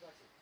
gracias.